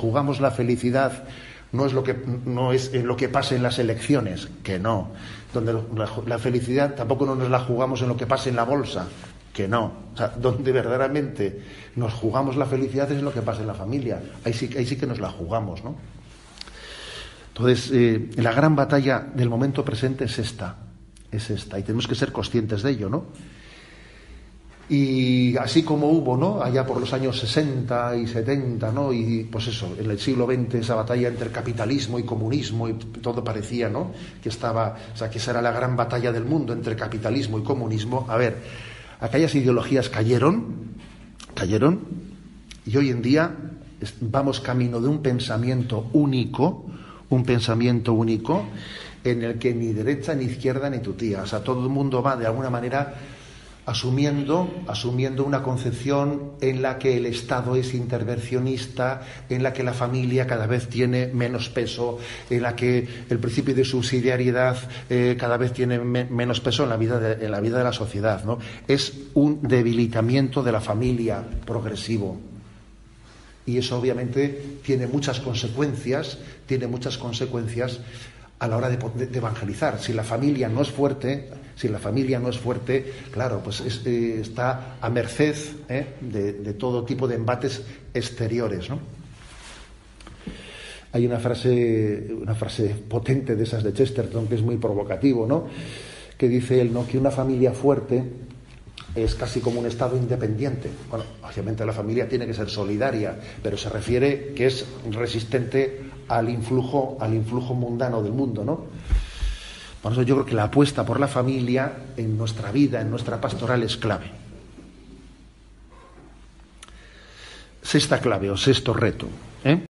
jugamos la felicidad no es lo que no es lo que pasa en las elecciones, que no. Donde la, felicidad tampoco nos la jugamos en lo que pasa en la bolsa, que no. O sea, donde verdaderamente nos jugamos la felicidad es en lo que pasa en la familia. Ahí sí, ahí sí que nos la jugamos, ¿no? Entonces, eh, la gran batalla del momento presente es esta, es esta, y tenemos que ser conscientes de ello, ¿no? Y así como hubo, ¿no? Allá por los años 60 y 70, ¿no? Y pues eso, en el siglo XX esa batalla entre capitalismo y comunismo y todo parecía, ¿no? Que estaba, o sea, que esa era la gran batalla del mundo entre capitalismo y comunismo. A ver, aquellas ideologías cayeron, cayeron, y hoy en día vamos camino de un pensamiento único, un pensamiento único, en el que ni derecha, ni izquierda, ni tu tía. O sea, todo el mundo va de alguna manera asumiendo, asumiendo una concepción en la que el Estado es intervencionista, en la que la familia cada vez tiene menos peso, en la que el principio de subsidiariedad eh, cada vez tiene me menos peso en la vida de, en la vida de la sociedad. ¿no? Es un debilitamiento de la familia progresivo. Y eso obviamente tiene muchas consecuencias, tiene muchas consecuencias a la hora de, evangelizar. Si la familia no es fuerte, si la familia no es fuerte, claro, pues es, eh, está a merced ¿eh? de, de, todo tipo de embates exteriores, ¿no? Hay una frase, una frase potente de esas de Chesterton que es muy provocativo, ¿no? Que dice él, ¿no? Que una familia fuerte es casi como un Estado independiente. Bueno, obviamente la familia tiene que ser solidaria, pero se refiere que es resistente al influjo, al influjo mundano del mundo, ¿no? Por eso yo creo que la apuesta por la familia en nuestra vida, en nuestra pastoral, es clave. Sexta clave o sexto reto. ¿eh?